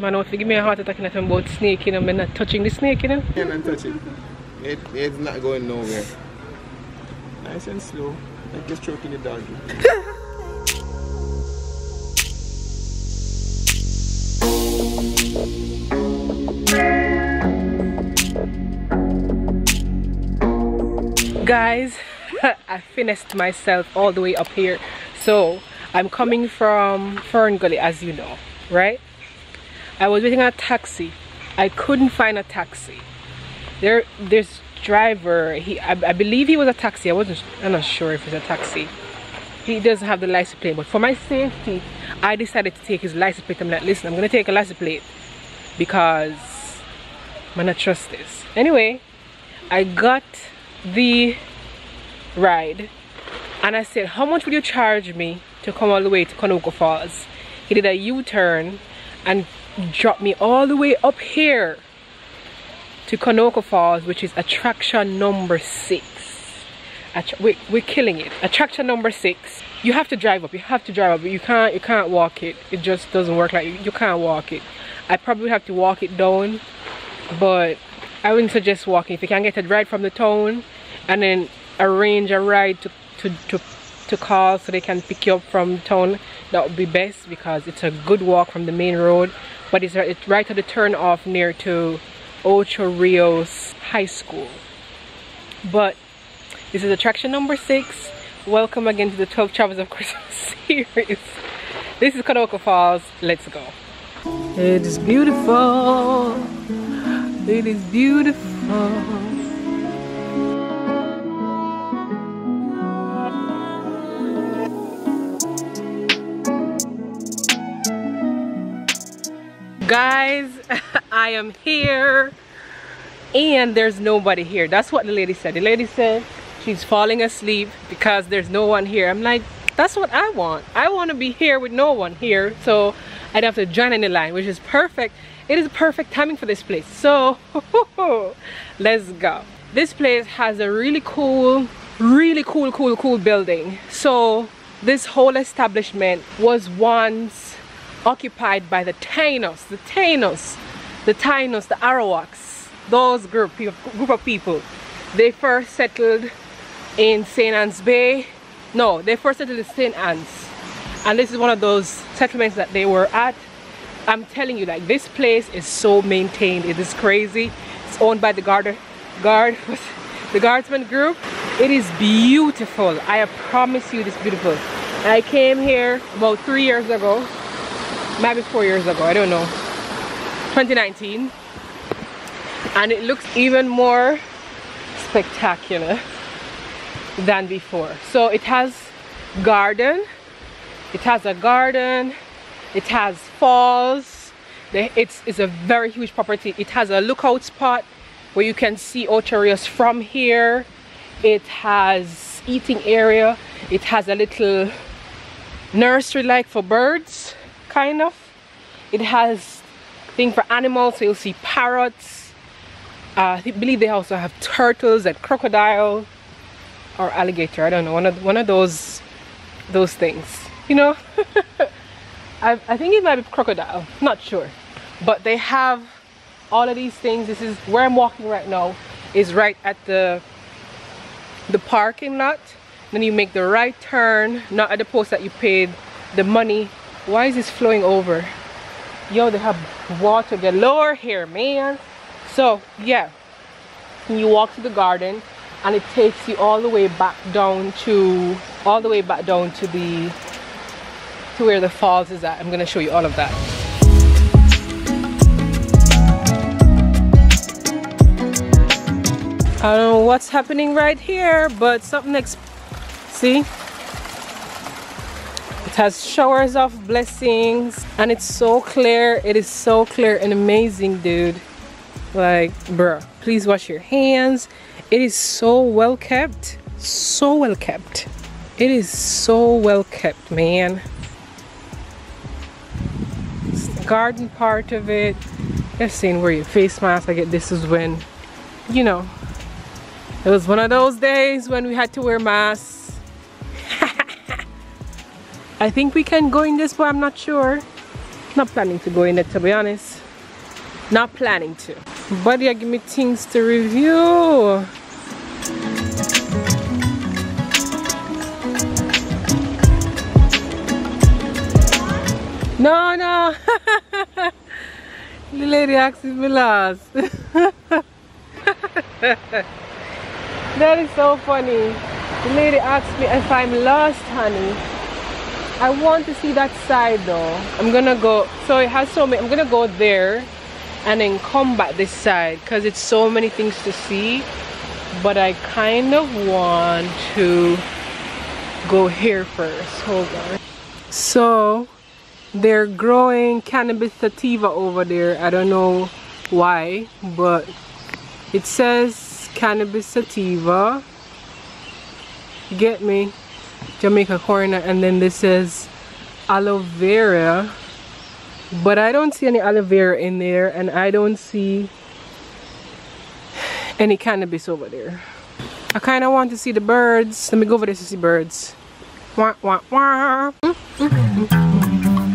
man out to give me a heart attack and I'm about snake, you know, I'm not touching the snake, you know. You can't touch it. it. It's not going nowhere. Nice and slow. Like just stroking the doggy. guys I finished myself all the way up here so I'm coming from Fern Gully as you know right I was waiting on a taxi. I couldn't find a taxi. There this driver he I, I believe he was a taxi. I wasn't I'm not sure if it's a taxi. He doesn't have the license plate but for my safety I decided to take his license plate. I'm like listen I'm gonna take a license plate because I'm not trust this. Anyway I got the ride and I said how much would you charge me to come all the way to Konoko Falls? He did a u-turn and dropped me all the way up here to Konoko Falls which is attraction number six. We, we're killing it. Attraction number six. You have to drive up. You have to drive up. You can't you can't walk it. It just doesn't work like you, you can't walk it. I probably have to walk it down but I wouldn't suggest walking. If you can get a ride from the town and then arrange a ride to, to, to, to call so they can pick you up from town, that would be best because it's a good walk from the main road. But it's, it's right at the turn off near to Ocho Rios High School. But this is attraction number six. Welcome again to the 12 Travels of Christmas series. This is Konoko Falls. Let's go. It is beautiful. It is beautiful. Guys, I am here and there's nobody here. That's what the lady said. The lady said she's falling asleep because there's no one here. I'm like, that's what I want. I want to be here with no one here. So I'd have to join in the line, which is perfect it is perfect timing for this place so let's go this place has a really cool really cool cool cool building so this whole establishment was once occupied by the Taínos the Taínos the Taínos the Arawaks those group group of people. They first settled in St. Ann's Bay. No they first settled in St. Ann's and this is one of those settlements that they were at. I'm telling you like this place is so maintained. It is crazy. It's owned by the guard guard the guardsman group. It is beautiful. I promise you it is beautiful. I came here about three years ago maybe four years ago I don't know. 2019 and it looks even more spectacular than before. So it has garden it has a garden it has falls. It's, it's a very huge property. It has a lookout spot where you can see Ocho Rios from here. It has eating area. It has a little nursery like for birds kind of. It has thing for animals so you'll see parrots. Uh, I believe they also have turtles and crocodile or alligator. I don't know one of one of those those things you know? I, I think it might be crocodile not sure. But they have all of these things. This is where I'm walking right now is right at the the parking lot. Then you make the right turn not at the post that you paid the money why is this flowing over yo they have water galore here man so yeah you walk to the garden and it takes you all the way back down to all the way back down to the to where the falls is at. I'm gonna show you all of that. I don't know what's happening right here, but something see? Has showers of blessings and it's so clear. It is so clear and amazing, dude. Like, bruh, please wash your hands. It is so well kept. So well kept. It is so well kept, man the garden part of it. I've seen where your face mask, I get this is when, you know, it was one of those days when we had to wear masks. I think we can go in this, but I'm not sure. Not planning to go in it to be honest. Not planning to. But yeah, give me things to review. No, no. the lady asked me last. that is so funny. The lady asked me if I'm lost, honey. I want to see that side though. I'm gonna go, so it has so many, I'm gonna go there and then come back this side because it's so many things to see. But I kind of want to go here first. Hold on. So they're growing cannabis sativa over there. I don't know why, but it says cannabis sativa get me Jamaica corner and then this is aloe vera. But I don't see any aloe vera in there and I don't see any cannabis over there. I kind of want to see the birds. Let me go over there to see birds. Wah, wah, wah. Hmm? Hmm? Hmm?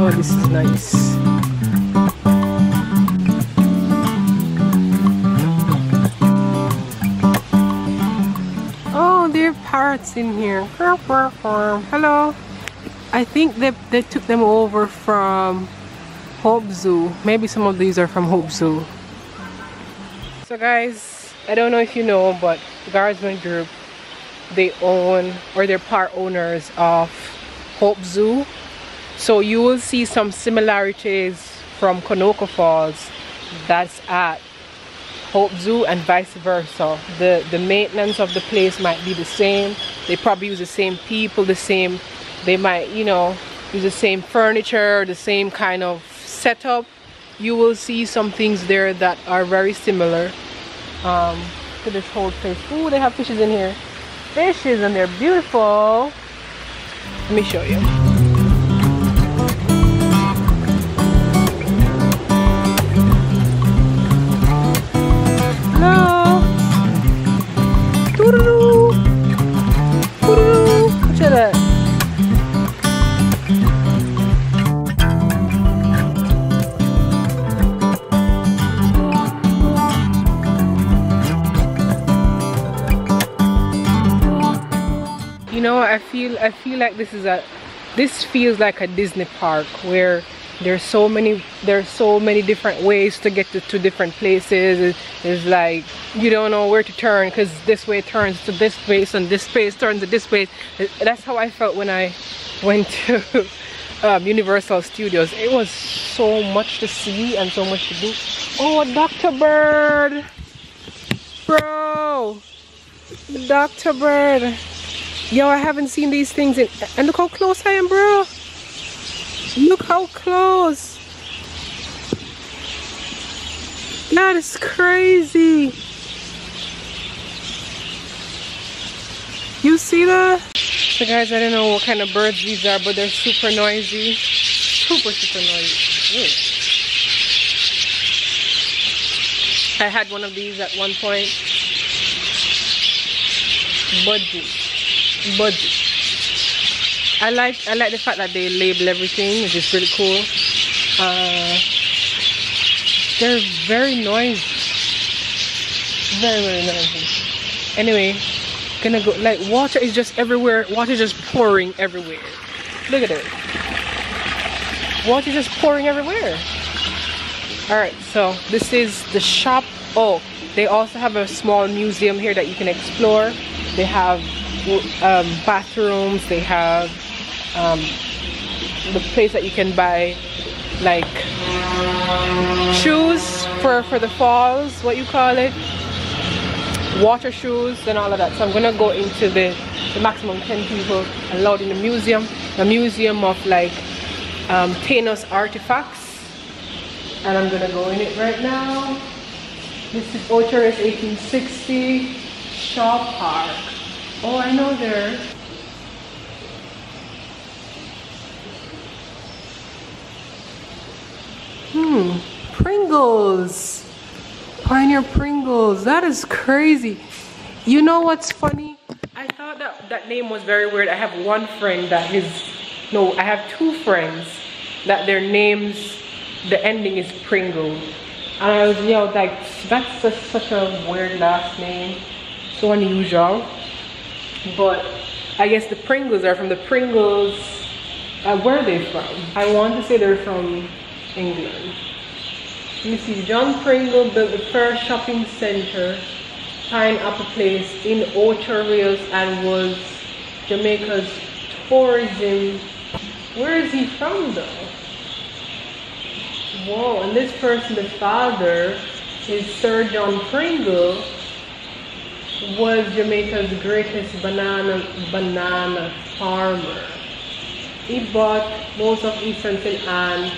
oh this is nice are parrots in here. Hello. I think they, they took them over from Hope Zoo. Maybe some of these are from Hope Zoo. So guys, I don't know if you know, but Guardsman Group, they own or they're part owners of Hope Zoo. So you will see some similarities from Konoko Falls that's at Hope Zoo and vice versa. The, the maintenance of the place might be the same. They probably use the same people, the same, they might, you know, use the same furniture, the same kind of setup. You will see some things there that are very similar um, to this whole place. Ooh, they have fishes in here. Fishes and they're beautiful. Let me show you. I feel i feel like this is a this feels like a disney park where there's so many there's so many different ways to get to, to different places. It's like you don't know where to turn because this way turns to this place and this place turns to this place. That's how i felt when i went to um, universal studios. It was so much to see and so much to do. Oh dr bird! Bro! Dr bird Yo, I haven't seen these things in, and look how close I am, bro. Look how close. That is crazy. You see that? So guys, I don't know what kind of birds these are, but they're super noisy. Super, super noisy. I had one of these at one point. Budgie but I like I like the fact that they label everything which is really cool. Uh, they're very noisy. Very very noisy. Anyway gonna go like water is just everywhere. Water is just pouring everywhere. Look at it. Water is just pouring everywhere. All right so this is the shop. Oh they also have a small museum here that you can explore. They have um, bathrooms. They have um, the place that you can buy like shoes for for the falls what you call it. Water shoes and all of that. So I'm gonna go into the, the maximum 10 people allowed in the museum. The museum of like um, Taínos artifacts. And I'm gonna go in it right now. This is Ocho Rios 1860 Shaw Park Oh, I know there. Hmm, Pringles. Pioneer Pringles, that is crazy. You know what's funny? I thought that that name was very weird. I have one friend that his, no, I have two friends that their names the ending is Pringle. And I was, you know, like, that's such a weird last name. So unusual. But I guess the Pringles are from the Pringles. Uh, where are they from? I want to say they're from England. Me see. John Pringle built the first shopping center, Pineapple Place, in Ocho Rios and was Jamaica's tourism. Where is he from though? Whoa, and this person, the father, is Sir John Pringle, was Jamaica's greatest banana banana farmer. He bought most of Eastern St. Ann.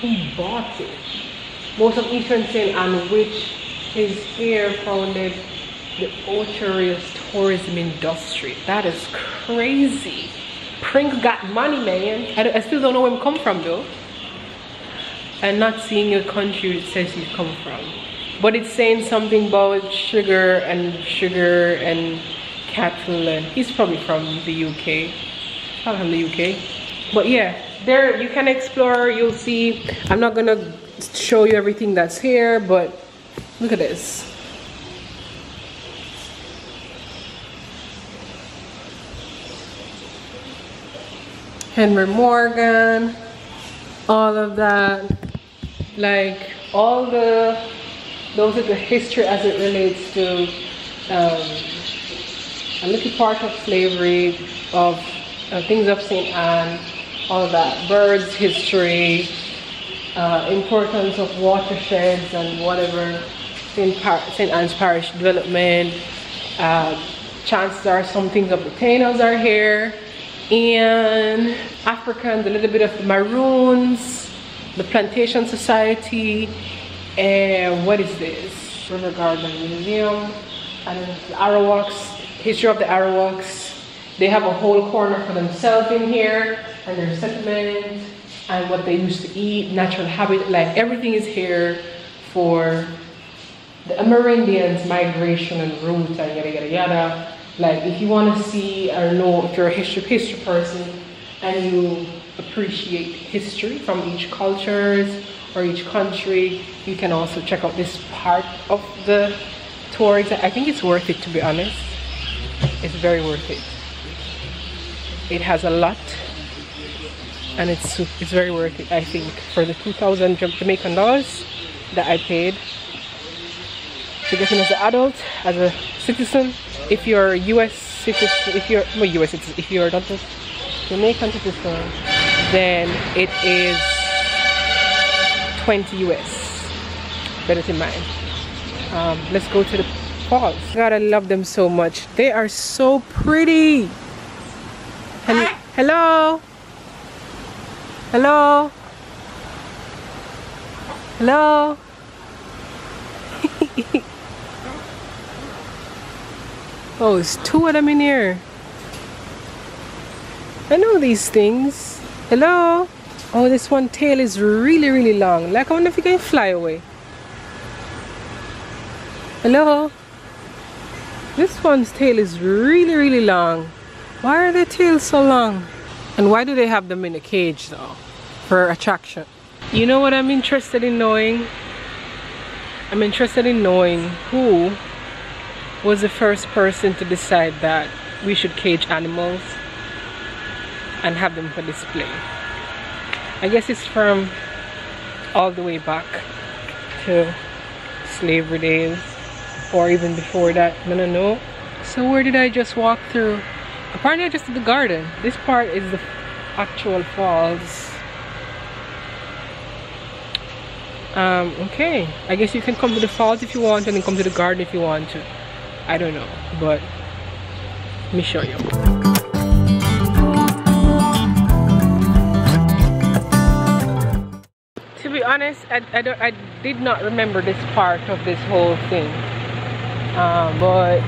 He bought it. Most of Eastern St. Ann, which his heir founded the Ocho Rios tourism industry. That is crazy. Pringle got money, man. I, I still don't know where he come from though and not seeing a country it says you come from. But it's saying something about sugar and sugar and cattle and he's probably from the UK. Probably from the UK. But yeah, there you can explore, you'll see. I'm not gonna show you everything that's here, but look at this. Henry Morgan, all of that like all the those are the history as it relates to um, a little part of slavery of uh, things of St. Ann all of that birds history uh, importance of watersheds and whatever St. St. Ann's Parish development uh, chances are some things of the Tainos are here and Africans a little bit of the Maroons the Plantation Society, and what is this? River Garden Museum, I don't the Arawaks, history of the Arawaks. They have a whole corner for themselves in here, and their settlement, and what they used to eat, natural habitat, like everything is here for the Amerindians migration and route and yada yada yada. Like if you want to see or know if you're a history history person and you appreciate history from each cultures or each country, you can also check out this part of the tour. I think it's worth it to be honest. It's very worth it. It has a lot and it's it's very worth it I think for the 2000 Jamaican dollars that I paid to get in as an adult, as a citizen. If you're a US citizen, if you're well, US citizen, if you're not a Jamaican citizen, then it is 20 US. Better in mind. Um, let's go to the falls. God, I love them so much. They are so pretty. Hello? Hello? Hello? oh, it's two of them in here. I know these things. Hello? Oh, this one tail is really, really long. Like, I wonder if you can fly away. Hello? This one's tail is really, really long. Why are their tails so long? And why do they have them in a cage though? For attraction. You know what I'm interested in knowing? I'm interested in knowing who was the first person to decide that we should cage animals and have them for display. I guess it's from all the way back to slavery days or even before that. No, no, no. So where did I just walk through? Apparently I just did the garden. This part is the actual falls. Um, okay. I guess you can come to the falls if you want and then come to the garden if you want to. I don't know, but let me show you. Honest, I, I, don't, I did not remember this part of this whole thing. Um, but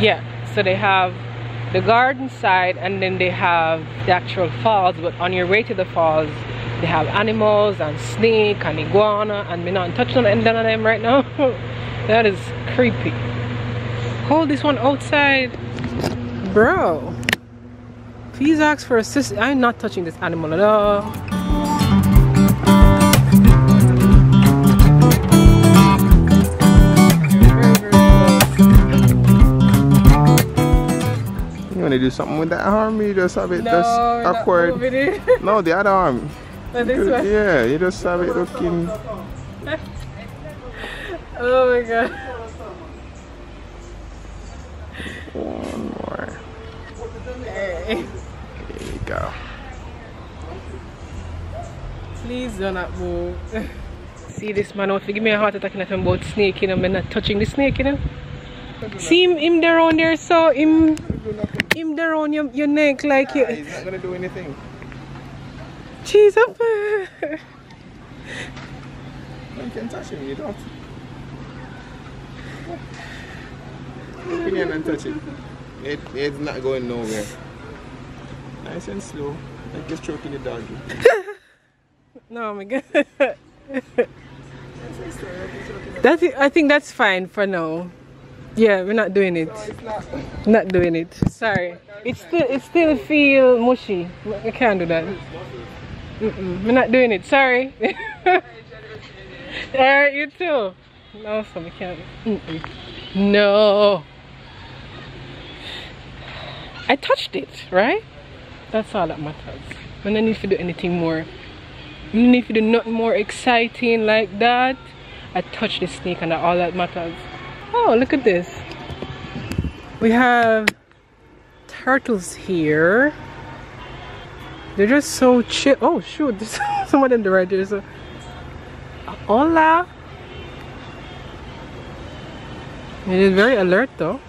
yeah, so they have the garden side and then they have the actual falls. But on your way to the falls, they have animals and snake and iguana and me not touching any of them right now. that is creepy. Hold this one outside. Bro. Please ask for assistance. I'm not touching this animal at all. To do something with that arm. You just have it No, just awkward. No, the other arm. But this one. Yeah, you just have it looking. Oh my god. One more. Hey. There you go. Please do not move. See this man out give me a heart attack I'm about snake, you know, I'm not touching the snake, you know. See him, him there on there, so him, him there on your, your neck like you. He's not gonna do anything. Jeez, up. You can touch him, you don't. Your hand and touch it. it. It's not going nowhere. Nice and slow. Like you're stroking the doggy. No, my god. That is, I think that's fine for now. Yeah, we're not doing it. Not. Not doing it. Sorry. It still it still feel mushy. I can't do that. Mm-mm. We're not doing it. Sorry. Alright, you too. No, so we can't. Mm-mm. No. I touched it, right? That's all that matters. We don't need to do anything more. We don't need to do nothing more exciting like that. I touched the snake and all that matters. Oh, look at this. We have turtles here. They're just so chill. Oh shoot, there's someone in the right there. So, hola. It is very alert though.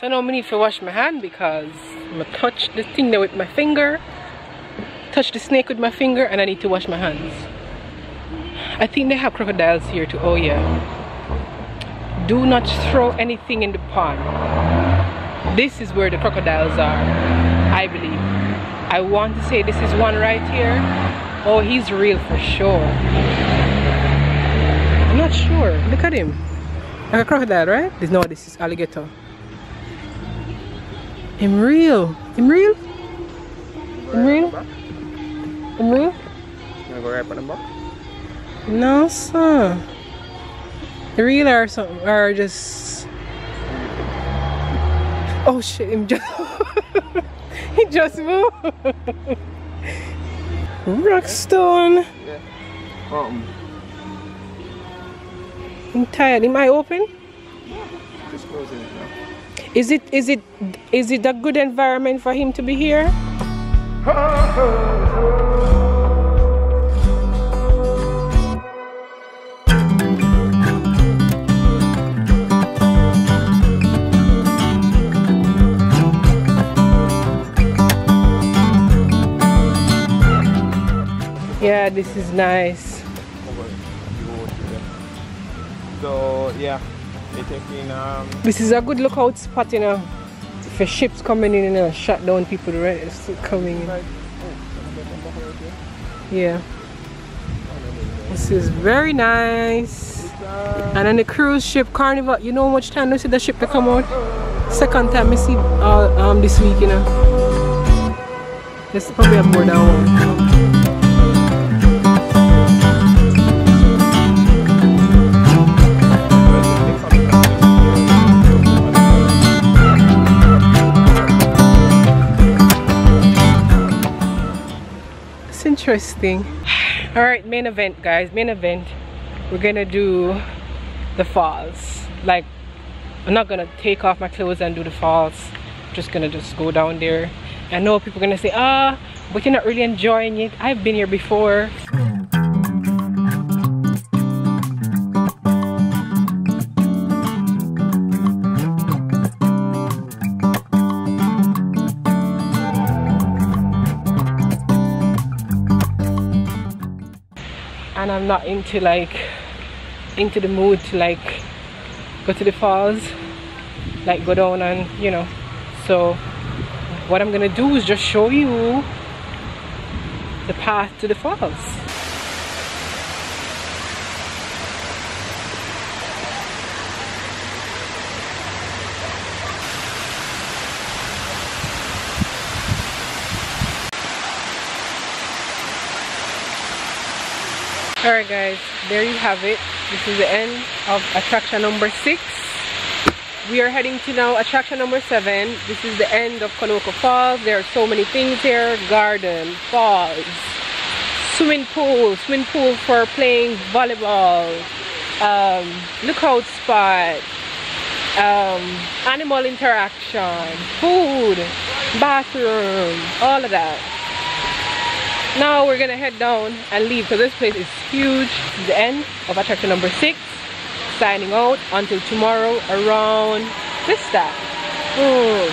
So now I need to wash my hand because I'm gonna touch the thing there with my finger, touch the snake with my finger, and I need to wash my hands. I think they have crocodiles here too. Oh yeah. Do not throw anything in the pond. This is where the crocodiles are, I believe. I want to say this is one right here. Oh, he's real for sure. I'm not sure. Look at him. Like a crocodile, right? This no, this is alligator. I'm real. I'm real. Real. Real. On the box? No, sir. Real or something, or just. Oh shit! Him just. he just moved. Rockstone. Yeah. Um, I'm tired. Am I open? Is it is it is it a good environment for him to be here? this is nice. So yeah, they taking um This is a good lookout spot, you know. For ships coming in and you know, shut down people right it's coming in. Yeah. This is very nice. And then the cruise ship carnival, you know how much time they see the ship to come out? Second time I see all um this week, you know. There's probably more than one. Interesting. All right, main event, guys. Main event. We're gonna do the falls. Like, I'm not gonna take off my clothes and do the falls. I'm just gonna just go down there. I know people are gonna say, ah, but you're not really enjoying it. I've been here before. Not into like into the mood to like go to the falls like go down and you know. So what I'm gonna do is just show you the path to the falls Alright guys, there you have it. This is the end of attraction number six. we are heading to now attraction number seven. This is the end of Konoko Falls. There are so many things here. Garden, falls, swimming pool, swimming pool for playing volleyball, um, lookout spot, um, animal interaction, food, bathroom, all of that. Now we're gonna head down and leave because this place is huge. The end of attraction number six. Signing out until tomorrow around this time. Boom.